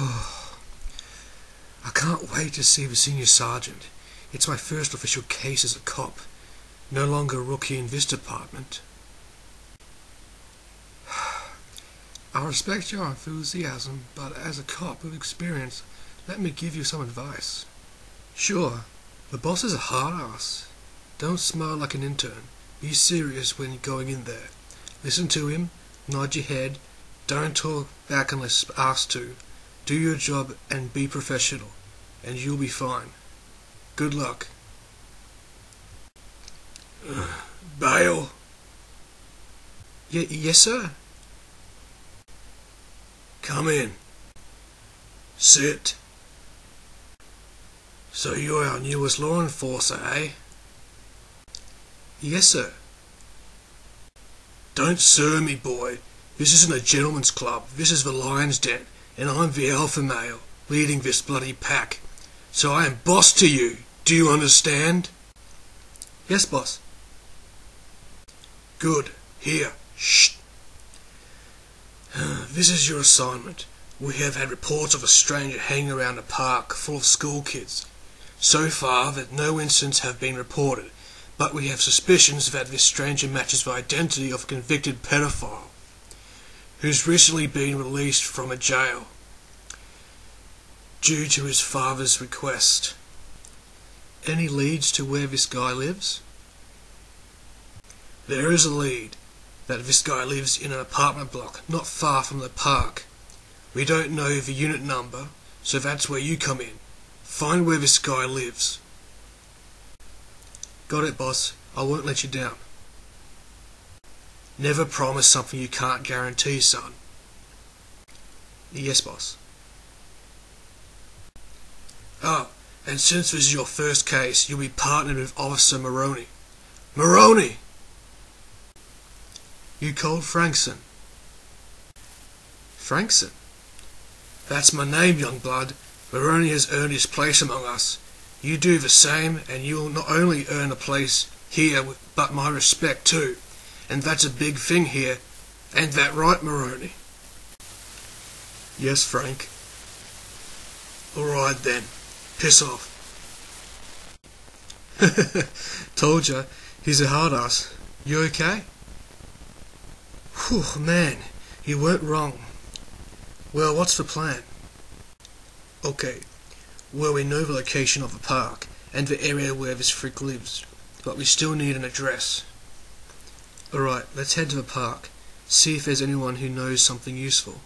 can't wait to see the senior sergeant. It's my first official case as a cop. No longer a rookie in this department. I respect your enthusiasm, but as a cop with experience, let me give you some advice. Sure, the boss is a hard ass. Don't smile like an intern. Be serious when going in there. Listen to him, nod your head, don't talk back unless asked to. Do your job and be professional, and you'll be fine. Good luck. Bail? Y yes, sir. Come in. Sit. So you're our newest law enforcer, eh? Yes, sir. Don't sir me, boy. This isn't a gentleman's club. This is the lion's den, and I'm the alpha male, leading this bloody pack. So I am boss to you. Do you understand? Yes, boss. Good. Here. Shh. Uh, this is your assignment. We have had reports of a stranger hanging around a park full of school kids. So far that no incidents have been reported, but we have suspicions that this stranger matches the identity of a convicted pedophile who's recently been released from a jail due to his father's request. Any leads to where this guy lives? There is a lead that this guy lives in an apartment block not far from the park. We don't know the unit number, so that's where you come in. Find where this guy lives. Got it, boss. I won't let you down. Never promise something you can't guarantee, son. Yes, boss. Oh, and since this is your first case, you'll be partnered with Officer Maroney. Maroney! You called Frankson? Frankson? That's my name, young blood. Maroney has earned his place among us. You do the same, and you'll not only earn a place here, but my respect too. And that's a big thing here. Ain't that right, Maroney? Yes, Frank. All right then. Piss off. Told ya, he's a hard ass. You okay? Whew, man, you weren't wrong. Well, what's the plan? Okay, well we know the location of the park and the area where this freak lives, but we still need an address. Alright, let's head to the park. See if there's anyone who knows something useful.